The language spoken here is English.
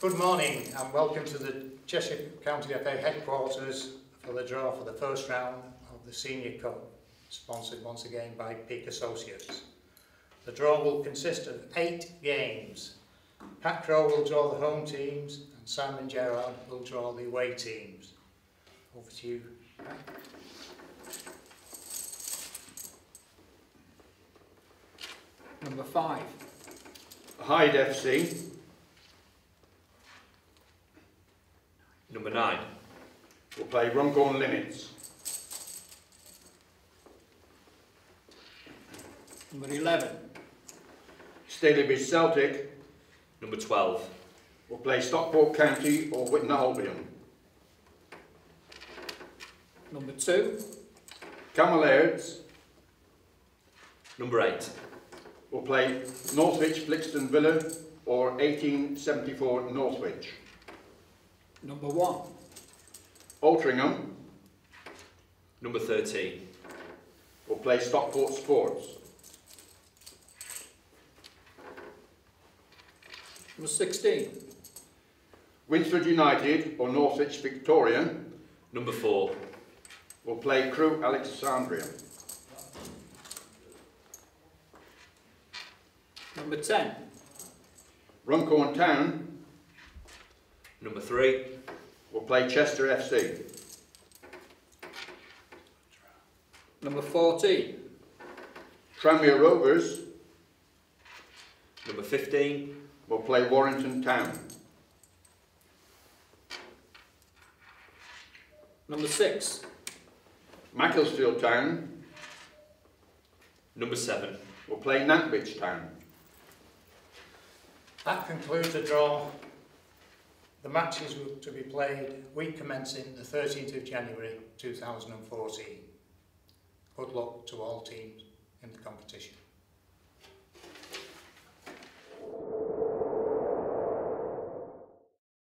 Good morning and welcome to the Cheshire County FA headquarters for the draw for the first round of the Senior Cup, sponsored once again by Peak Associates. The draw will consist of eight games. Pat Crow will draw the home teams and Simon Gerrard will draw the away teams. Over to you, Pat. Number five. Hyde FC, Number nine. We'll play Runcorn Linnets. Number 11. Stalybridge Celtic Number 12. We'll play Stockport County or Witton Albion. Number 2. Cammell Lairds Number 8. We'll play Northwich Flixton Villa or 1874 Northwich. Number 1. Altrincham Number 13. will play Stockport Sports. Number 16. Winsford United or Northwich Victoria Number 4. will play Crewe Alexandra. Number 10. Runcorn Town Number 3. we'll play Chester FC. Number 14. Tranmere Rovers Number 15. We'll play Warrington Town. Number 6. Macclesfield Town Number 7. We'll play Nantwich Town. That concludes the draw. The matches were to be played week commencing the 13th of January 2014. Good luck to all teams in the competition.